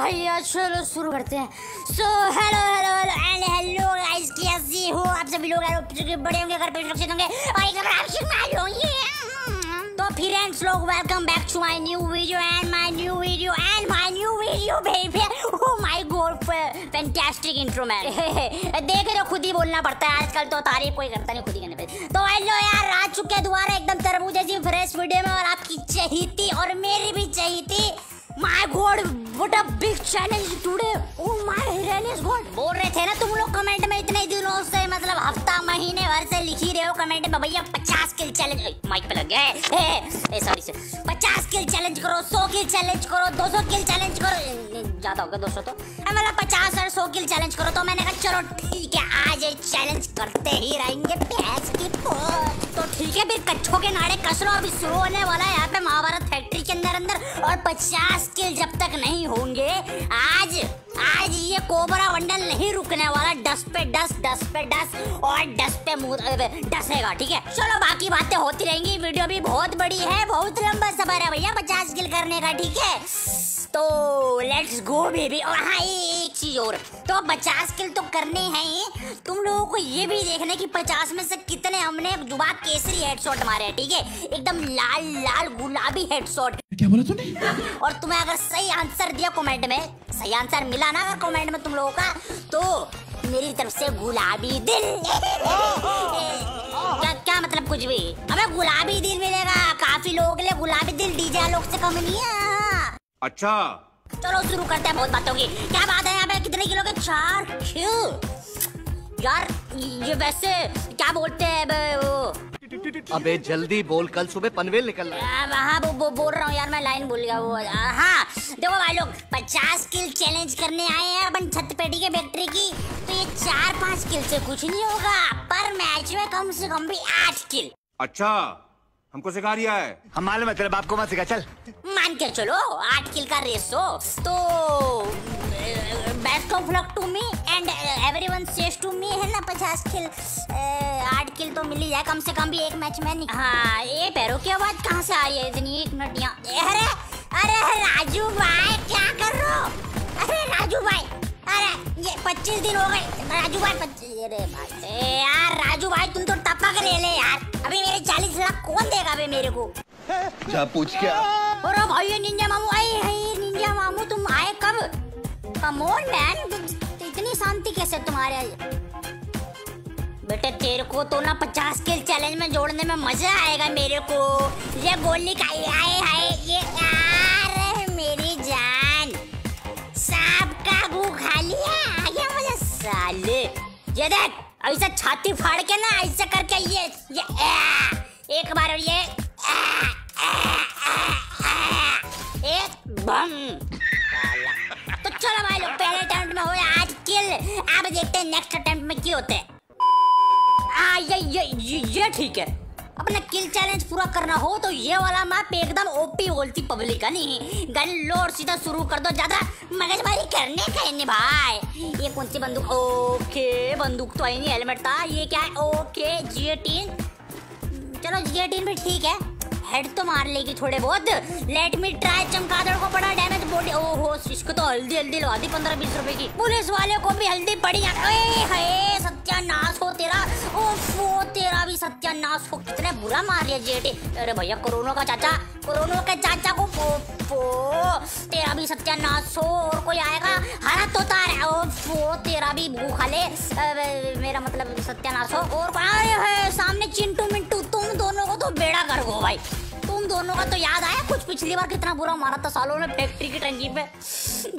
भैया चलो शुरू करते हैं। So hello hello hello and hello guys कैसे हो? आप सभी लोग बड़े होंगे, घर पे सुरक्षित होंगे, और एक बार सुना लो ये तो फ्रेंड्स लोग welcome back to my new video and my new video and my new video baby oh my God fantastic intro man देखे तो खुद ही बोलना पड़ता है, आजकल तो तारीफ़ कोई करता नहीं, खुद ही करने पे। तो हेलो यार, आ चुके हैं दोबारा, एकदम तरबूज जैसी फ्रेश वीडियो में, और आपकी चाहिए और मेरी भी God what a big challenge today oh my hilarious God बोल रहे थे ना तुम लोग कमेंट में इतने दिनों से मतलब हफ़्ता, महीने भर से लिख ही रहे हो कमेंट में, भैया 50 किल चैलेंज माइक पे लग गया है सॉरी से 50 किल चैलेंज करो 100 किल चैलेंज करो 200 किल चैलेंज करो ज़्यादा होगा 200 तो। मतलब 50 और 100 किल चैलेंज करो तो मैंने कहा, चलो ठीक है, आज ये चैलेंज करते ही रहेंगे भैंस की तो ठीक है, फिर कच्छों के नाड़े कस लो, अभी शुरू होने वाला है। 50 किल जब तक नहीं होंगे, आज आज ये कोबरा वंडल नहीं रुकने वाला। डस पे डस डस पे डस, और डस पे डसेगा, ठीक है? चलो, बाकी बातें होती रहेंगी। वीडियो भी बहुत बड़ी है, बहुत लंबा सफ़र है भैया, पचास किल करने का, ठीक है? तो लेट्स गो बेबी और हाँ एक चीज़ और। तो पचास किल तो करने हैं तुम लोगों को ये भी देखना कि पचास में से कितने हमने जुबा केसरी हेडशॉट मारे हैं, ठीक है? एकदम लाल लाल गुलाबी हेडशॉट क्या बोला तूने? और तुम्हें अगर सही आंसर दिया कमेंट में सही आंसर मिला ना अगर कमेंट में तुम लोगों का तो मेरी तरफ़ से गुलाबी दिल। क्या क्या मतलब कुछ भी? हमें गुलाबी दिल मिलेगा। काफ़ी लोगों के लिए गुलाबी दिल डीजे लोग से कम नहीं है। अच्छा। चलो शुरू करते हैं बहुत बातों की। क्या बात है यहाँ पे? कितने किलो के चार? यार ये वैसे क्या बोलते हैं? अबे जल्दी बोल कल सुबह पनवेल निकलना है। आ, हाँ वो, वो बोल रहा हूँ यार मैं लाइन भूल गया वो। हाँ देखो भाई लोग पचास किल चैलेंज करने आए हैं अपन छत पेटी के फैक्ट्री की। तो ये चार पाँच किल से कुछ नहीं होगा पर मैच में कम से कम भी आठ किल। अच्छा हमको सिखा रिया है। हम मालूम है तेरे बाप को मत सिखा चल। मान के चलो आठ किल का रेस हो तो best of luck to me and everyone says to me है ना पचास किल? आठ किल तो मिल ही जाए कम से कम भी एक मैच में नहीं। हाँ ये पैरों की आवाज़ कहाँ से आ रही है? इतनी एक मिनट यहाँ अरे अरे राजू भाई क्या कर रहे हो? अरे राजू भाई अरे ये पच्चीस दिन हो गए। राजू भाई पच्चीस अरे भाई यार राजू भाई तुम तो टपक ले ले यार। अभी मेरे चालीस लाख कौन देगा अभी मेरे को? जा पूछ क्या? अरे भाई ये निंजा मामू आए हैं निंजा मामू तुम आए कब? कम ऑन मैन इतनी शांति कैसे तुम्हारे बेटे तेरे को तो ना पचास किल चैलेंज में जोड़ने में मज़ा आएगा मेरे को। ये गोली का आए हाय ये यार मेरी जान। सांप का गु खा लिया आ गया मुझे साले। ये देख ऐसा छाती फाड़ के ना ऐसा करके ये ये आ, एक बार और ये आ, आ, आ, आ, एक बम। तो चलो भाई लोग पहले अटेम्प्ट में हो आज किल अब देखते हैं नेक्स्ट अटेम्प्ट में क्या होते हैं। आ, ये ये ये, ये ठीक है। अपना किल चैलेंज पूरा करना हो तो ये वाला मैप एकदम ओपी बोलती पब्लिक है नहीं। गन लो और सीधा शुरू कर दो ज़्यादा मगजमारी करने का ही भाई। ये कौन सी बंदूक? ओके बंदूक तो आई नहीं हेलमेट था। ये क्या है? ओके जी एटीन चलो जी एटीन भी ठीक है। हेड तो मार लेगी थोड़े बहुत। लेट मी ट्राई चमकादड़ को बड़ा डैमेज बॉडी ओहो इसको तो हल्दी हल्दी लगा दी पंद्रह बीस रुपए की। पुलिस वाले को भी हल्दी पड़ी हाय, सत्यानाश हो तेरा। ओफो तेरा भी सत्यानाश हो। कितने बुरा मार है जेटी अरे भैया, कोरोना का चाचा, कोरोना के चाचा को ओफो तेरा भी सत्यानाश हो और कोई आएगा, हरा तो तार ओफो तेरा भी भूखा ले मेरा मतलब सत्यानाश हो और अरे है सामने चिंटू मिंटू तुम दोनों को तो बेड़ा कर गो भाई। तुम दोनों का तो याद आया कुछ पिछली बार कितना बुरा मारा था सालों ने फैक्ट्री की टंकी पे?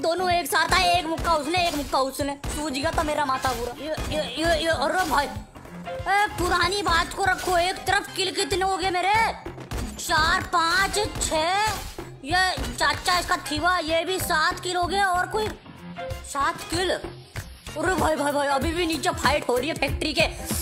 दोनों एक साथ आए एक मुक्का उसने एक मुक्का उसने। सूझ गया था मेरा माथा ये अरे भाई। ए, पुरानी बात को रखो एक तरफ़ किल कितने हो गए मेरे? चार पाँच छ ये चाचा इसका थीवा ये भी सात किल हो गए और कोई सात किल? अरे भाई भाई भाई अभी भी नीचे फाइट हो रही है फैक्ट्री के।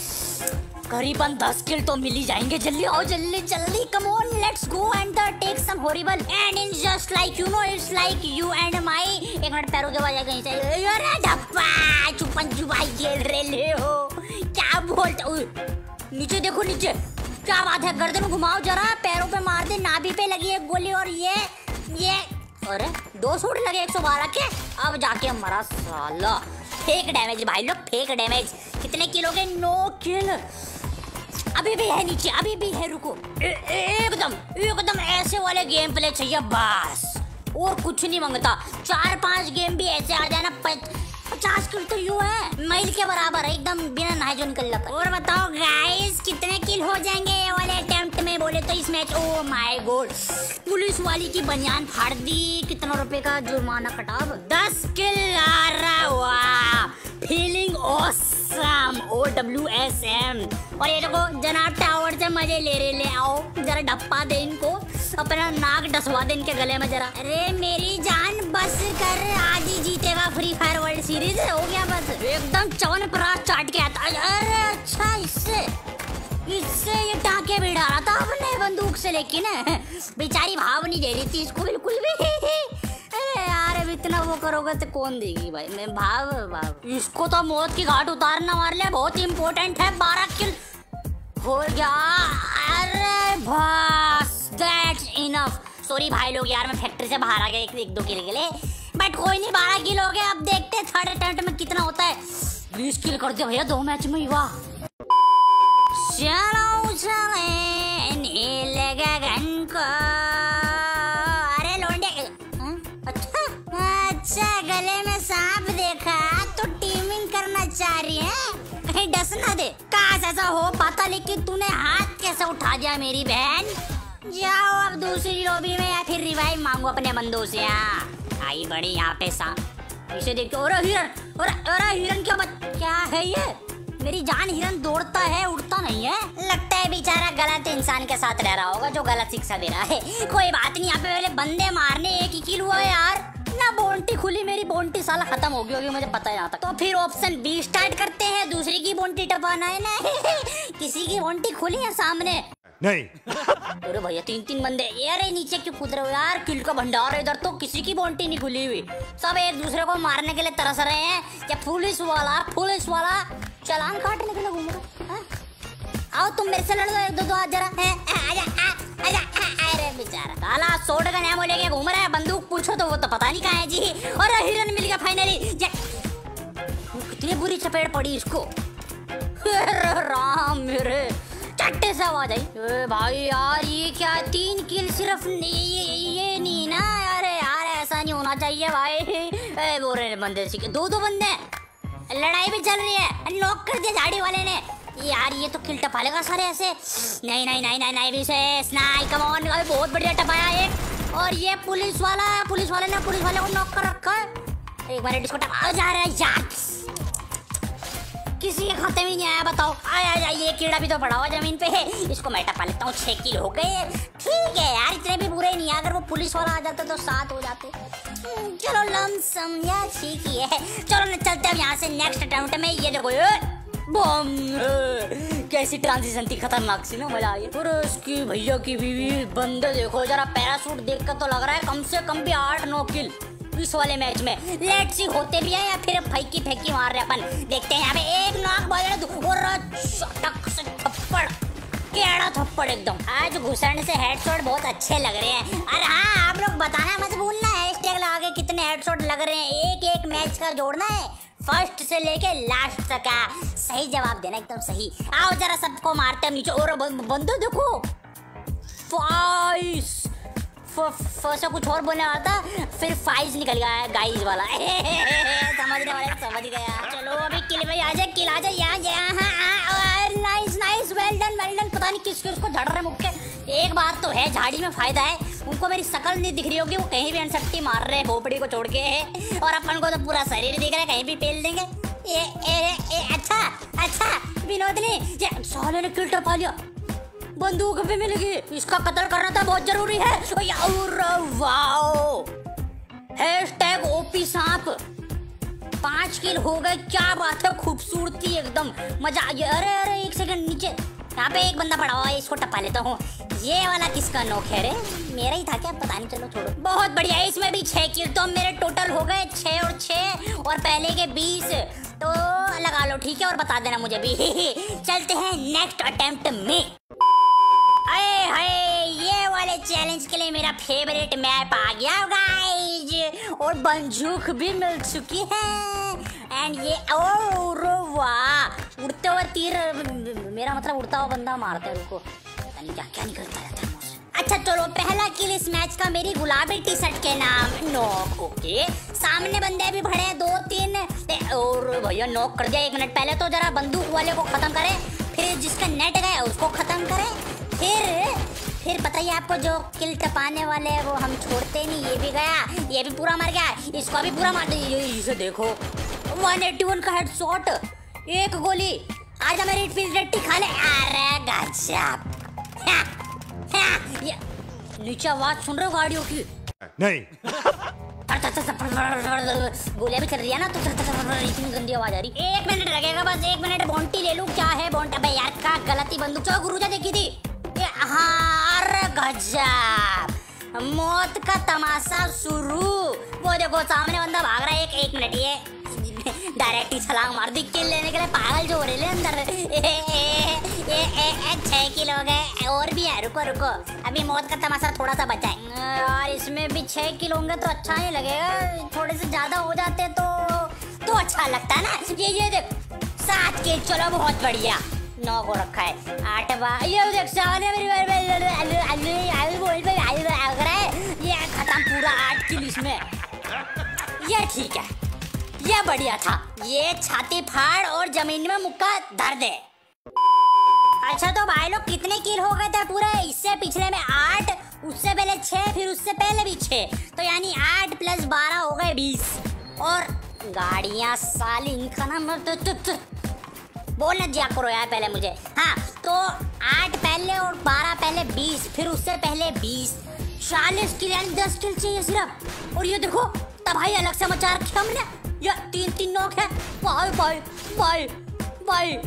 करीबन दस किल तो मिल ही जाएँगे। जल्दी आओ जल्दी जल्दी। Come on let's go and take some horrible and in just like you know it's like you and my एक मिनट पैरों के वजह कहीं से अरे धप्पा चुपन चुपाई खेल रहे ले हो। क्या बोलते उय, नीचे देखो नीचे। क्या बात है गर्दन घुमाओ जरा पैरों पे मार दे नाभि पे लगी है गोली और ये ये। अरे दो सूट लगे एक सौ बारह के। अब जाके मरा साला। फेक डैमेज भाई लोग फेक डैमेज कितने किलो के नो किल। अभी भी है नीचे, अभी भी है, रुको। एकदम एकदम ऐसे वाले गेम प्ले चाहिए, बस। और कुछ नहीं माँगता। चार, पाँच गेम भी ऐसे आ जाए ना पचास किल तो यू है। माइल के बराबर है, एकदम बिना नहाए जो निकल जाता और बताओ गाइस कितने किल हो जाएँगे ये वाले अटेम्प्ट में? बोले तो इस match oh my God police वाली की बनियान फाड़ दी, कितना रुपए का जुर्माना कटा दस किल आ रहा वाह feeling awesome O W S M और ये देखो, जनाब टावर से मज़े ले रहे, ले आओ। जरा डप्पा दे इनको। अपना नाक डसवा दे इनके गले में जरा। अरे, मेरी जान बस कर आज ही जीतेगा फ्री फायर वर्ल्ड सीरीज़ हो गया बस। एकदम चवन परास चाट के आता अरे अच्छा इससे इससे ये टाके भी डाला था अपने बंदूक से लेकिन बेचारी भाव नहीं दे रही थी इसको, बिल्कुल भी। इतना वो करोगे तो कौन देगी भाई? मैं भाव भाव। इसको तो मौत की घाट उतारना मार लिया बहुत इंपॉर्टेंट है। बारह किल हो गया। अरे बस दैट्स इनफ सॉरी भाई लोग यार मैं फैक्ट्री से बाहर आ गया एक, एक दो किल के लिए। बट कोई नहीं बारह किल हो गए। अब देखते हैं थर्ड अटेम्प्ट में कितना होता है। बीस किल कर दिया भैया दो मैच में युवा चलो चले। ऐसा हो, पाता लेकिन तूने हाथ कैसे उठा दिया मेरी बहन। जाओ अब दूसरी लॉबी में या फिर रिवाइव मांगो अपने बंदों से यहाँ आई बड़ी यहाँ पे सांप इसे देखो, और हिरन और अरे हिरन क्या बच क्या है ये? मेरी जान हिरन दौड़ता है, उड़ता नहीं है। लगता है बेचारा गलत इंसान के साथ रह रहा होगा, जो गलत शिक्षा दे रहा है। कोई बात नहीं, यहाँ पे पहले बंदे मारने, एक ही किल हुआ है यार। ना बोंटी खुली मेरी बोंटी साला खत्म हो गई होगी मुझे पता है यहाँ तक। तो फिर ऑप्शन बी स्टार्ट करते हैं दूसरी की बोंटी टपाना है ना? किसी की बोंटी खुली है सामने? नहीं। अरे भैया तीन तीन बंदे अरे नीचे क्यों कूद रहे हो यार? किल का भंडार है इधर तो किसी की बोंटी नहीं खुली हुई। सब एक दूसरे को मारने के लिए तरस रहे हैं। या पुलिस वाला पुलिस वाला? चलान काटने के लिए घूम रहा आओ तुम मेरे से लड़ दो एक दो दो आज जरा है आजा आजा अरे बेचारा। काला सोड का नाम लेके घूम रहा है बंदूक पूछो तो वो तो पता नहीं कहाँ है जी। और हिरन मिल गया फाइनली कितनी बुरी चपेट पड़ी इसको। राम मेरे चट्टे से आवाज़ आई। भाई यार ये क्या तीन किल सिर्फ़ ये, ये, नहीं ना अरे यार ऐसा नहीं होना चाहिए भाई। बोल रहे बंदे दो दो बंदे। लड़ाई भी चल रही है नॉक कर दिया झाड़ी वाले ने। यार ये तो किल टपालेगा सारे ऐसे। नहीं नहीं नहीं नहीं नहीं विशेष नहीं कम ऑन अभी बहुत बढ़िया टपाया एक और ये पुलिस वाला है पुलिस वाले ने पुलिस वाले को नॉक कर रखा है। एक बार इसको टपा जा रहा है यार। किसी के खाते में नहीं आया बताओ। आया आया ये कीड़ा भी तो पड़ा हुआ ज़मीन पे। है इसको मैं टपा लेता हूँ छह किलो हो गए। ठीक है यार इतने भी बुरे नहीं अगर वो पुलिस वाला आ जाता तो सात हो जाते। हम्म, चलो लमसम यार ठीक ही है। चलो चलते हैं यहाँ से नेक्स्ट अटेम्प्ट में। ये देखो बम। कैसी ट्रांजिशन थी खतरनाक सी ना मज़ा आई और उसकी भैया की बीवी बंदे देखो जरा पैरासूट देख कर तो लग रहा है कम से कम भी आठ नौ किल इस वाले मैच में। लेट सी होते भी है या फिर फैकी फैकी मार रहे अपन? देखते हैं यहाँ पे एक नॉक बॉल और टक से थप्पड़ केड़ा थप्पड़ एकदम। आज घुसने से हेडशॉट बहुत अच्छे लग रहे हैं। अरे हाँ आप लोग बताना मत भूलना हैशटैग लगा के कितने हेडशॉट लग रहे हैं। एक एक मैच का जोड़ना है। फ़र्स्ट से लेके लास्ट तक का सही जवाब देना एकदम सही। आओ जरा सबको मारते हैं नीचे। और बंदो देखो। फाइस फ़र्स्ट कुछ और बोलने वाला था, फिर फाइज निकल गया है गाइस वाला। समझने वाले, समझ गया। चलो अभी किल में आ जाए किल आ जाए, यहाँ यहाँ nice nice well done well done पता नहीं किस किस को झड़ रहे मुक्के एक बात तो है झाड़ी में फ़ायदा है। उनको मेरी शकल नहीं दिख रही होगी वो कहीं भी अनसट्टी मार रहे खोपड़ी को छोड़ के। है और अपन को तो पूरा शरीर दिख रहा है कहीं भी पेल देंगे। ए, ए, ए, ए, अच्छा अच्छा विनोदनी साले ने किल टपा लिया। बंदूक भी मिल गई इसका कत्ल करना तो बहुत ज़रूरी है। हैशटैग ओपी सांप। पाँच किल हो गए क्या बात है खूबसूरती एकदम। मज़ा अरे अरे एक सेकंड नीचे। यहाँ पे एक बंदा पड़ा हुआ है, इसको टपा लेता हूँ। ये वाला किसका नोक है रे? मेरा ही था क्या? पता नहीं, चलो छोड़ो। बहुत बढ़िया, इसमें भी छह किल तो मेरे टोटल हो गए छह और छह, और पहले के बीस। तो लगा लो, ठीक है, और बता देना मुझे भी। चलते हैं नेक्स्ट अटेम्प्ट में अरे हाय ये वाले चैलेंज के लिए मेरा फेवरेट मैप आ गया गाइज़ और बंदूक भी मिल चुकी है. एंड ये, और वाह, उड़ते हुए तीर, मेरा मतलब उड़ता हुआ बंदा मारते हैं रुको. पता नहीं क्या क्या निकलता रहता है अच्छा चलो, पहला किल इस मैच का मेरी गुलाबी टी शर्ट के नाम नॉक ओके सामने बंदे भी भरे दो, तीन. और भैया नॉक कर दिया, एक मिनट पहले तो जरा बंदूक वाले को खत्म करे. फिर जिसका नेट गया उसको खत्म करे. फिर फिर पता ही आपको जो किल टपाने वाले हैं वो हम छोड़ते नहीं ये भी गया ये भी पूरा मर गया इसको भी पूरा मार दिया इसे देखो 181 का हेडशॉट एक गोली आजा मेरी फिल रट्टी खा ले अरे गजब हाँ, हाँ, नीचे आवाज़ सुन रहे हो गाड़ियों की नहीं गोलियाँ भी चल रही है ना तो इतनी गंदी आवाज़ आ रही एक मिनट लगेगा बस एक मिनट बोंटी ले लूँ क्या है बोंटा भाई यार का गलती बंदूक चलो गुरुजा देखी थी हाँ गजब। मौत का तमाशा शुरू। वो देखो, सामने बंदा भाग रहा है, एक एक मिनट, ये डायरेक्ट ही छलांग मार दी, किल लेने के लिए पागल जो हो रहे हैं अंदर। छह किलो गए। और भी है, रुको रुको। अभी मौत का तमाशा थोड़ा सा बचा है। यार, इसमें भी छह किलो होंगे तो अच्छा नहीं लगेगा। थोड़े से ज़्यादा हो जाते तो तो अच्छा लगता है ना। ये ये देख, सात के चलो, बहुत बढ़िया। नौ को रखा है आठ बार ये ये खत्म पूरा आठ किलो इसमें ये ठीक है ये बढ़िया था ये छाती फाड़ और ज़मीन में मुक्का धर दे अच्छा तो भाई लोग कितने किल हो गए थे पूरे इससे पिछले में आठ उससे पहले छह फिर उससे पहले भी छह तो यानी आठ प्लस बारह हो गए बीस और गाड़ियाँ साली इनका नाम तो, तो, तो, बोलना दिया करो यार पहले मुझे। हाँ तो आठ पहले और बारह पहले बीस फिर उससे पहले बीस। चालीस किल यानी दस किल चाहिए सिर्फ़। और ये देखो तबाही अलग से मचा रखी हमने। ये तीन तीन नॉक है। भाई भाई भाई भाई।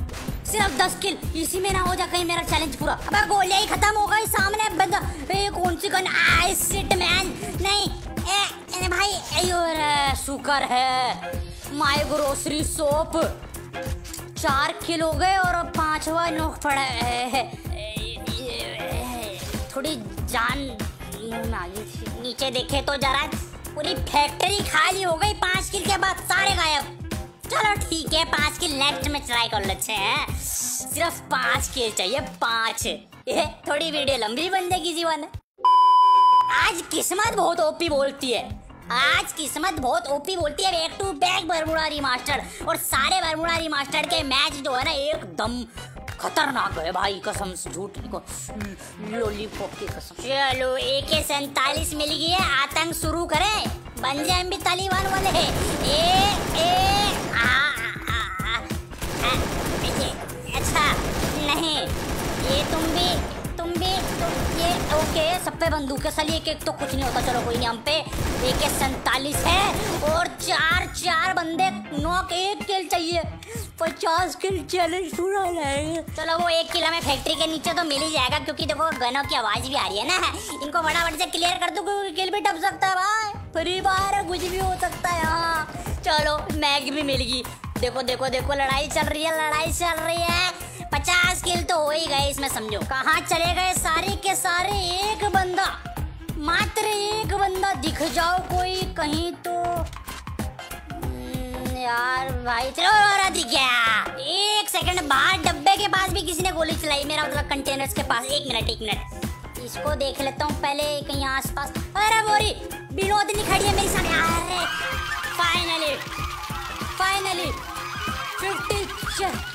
सिर्फ़ दस किल इसी में ना हो जा कहीं मेरा चैलेंज पूरा। अब गोलियाँ ही खत्म हो गई सामने। बंदा ए कौन सी गन आई सिट मैन नहीं ए, ए भाई ए, और शुक्र है। माय ग्रोसरी सोप चार किल हो गए और अब पांचवा नोक पड़ा है। थोड़ी जान। नीचे देखे तो जरा पूरी फैक्ट्री खाली हो गई। पाँच किल के बाद सारे गायब। चलो ठीक है, पाँच किल नेक्स्ट में ट्राई कर लेते हैं। सिर्फ़ पाँच किल चाहिए, पाँच। ये थोड़ी वीडियो लंबी बन जाएगी जीवन। आज किस्मत बहुत ओपी बोलती है। आज किस्मत बहुत ओपी बोलती है back to back Bermuda remaster और सारे बरमुडा रिमास्टर के मैच जो है ना एकदम खतरनाक है भाई कसम झूठ को लॉलीपॉप की कसम चलो ए के सैतालीस मिल गई है आतंक शुरू करें। बन जाए भी तालिबान वाले ए ए आ, आ, आ, अच्छा नहीं ये तुम भी ये, ओके, सब पे बंदूक है, साली एक एक तो कुछ नहीं होता, चलो कोई नहीं, हम पे एक सैतालीस है, और चार चार बंदे नॉक एक किल चाहिए, पचास किल चैलेंज पूरा लाएँगे। चलो वो एक किल हमें फैक्ट्री के नीचे तो मिल ही जाएगा, क्योंकि देखो गनों की आवाज़ भी आ रही है ना, इनको फटाफट से क्लियर कर दो क्योंकि किल भी टप सकता है, भाई। फ्री फायर कुछ भी हो सकता है हाँ। चलो मैग भी मिल गई। देखो देखो देखो, लड़ाई चल रही है, लड़ाई चल रही है। पचास किल तो हो ही गए इसमें समझो। कहा चले गए सारे के सारे एक बंदा? मात्र एक बंदा दिख जाओ कोई कहीं तो। हम्म, यार भाई चलो दिख गया। एक सेकंड बाहर डब्बे के पास भी किसी ने गोली चलाई मेरा मतलब कंटेनर्स के पास। एक मिनट एक मिनट। इसको देख लेता हूँ पहले कहीं आसपास। अरे बोरी विनोदनी खड़ी है मेरी सामने। अरे finally finally 50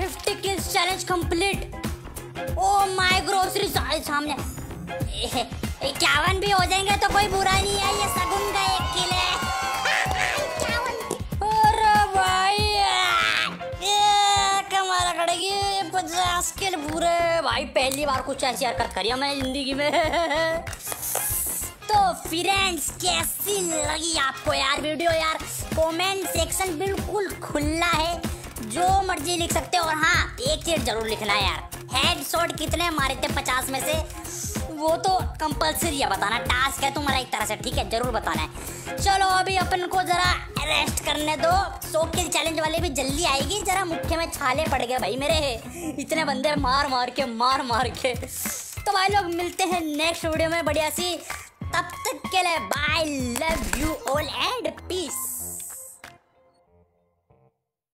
50 kills challenge complete oh my grocery सामने. इक्यावन भी हो जाएँगे तो कोई बुरा नहीं है, ये सगुन का एक किल है। पचास किल पूरे भाई, पहली बार कुछ ऐसी हरकत करी मैंने ज़िंदगी में। तो फ्रेंड्स कैसी लगी आपको यार वीडियो यार? कमेंट सेक्शन बिल्कुल खुला है। जो मर्ज़ी लिख सकते हो। और हाँ एक चीज़ ज़रूर लिखना यार। हेड शॉट कितने मारे थे पचास में से? वो तो कंपलसरी है, बताना। टास्क है तुम्हारा एक तरह से, ठीक है? ज़रूर बताना है। चलो, अभी अपन को जरा रेस्ट करने दो। सौ किल चैलेंज वाले भी जल्दी आएगी। जरा मुट्ठे में छाले पड़ गए भाई मेरे। इतने बंदे मार मार के, मार मार के। तो भाई लोग, मिलते हैं नेक्स्ट वीडियो में। बढ़िया सी। तब तक के लिए bye love you all and peace